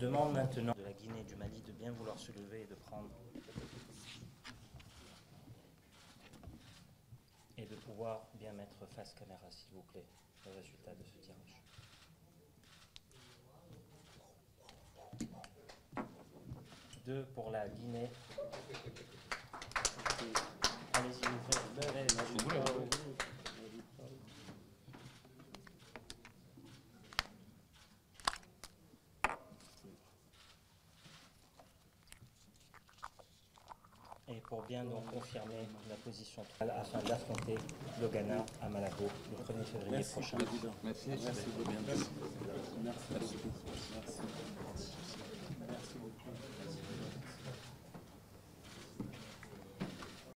demande maintenant de la Guinée et du Mali de bien vouloir se lever et de prendre et de pouvoir bien mettre face caméra, s'il vous plaît, le résultat de ce tirage. Deux pour la Guinée. Et pour bien donc confirmer la position afin d'affronter le Ghana à Malabo le 1er février prochain. Merci, merci beaucoup. Merci beaucoup. Merci.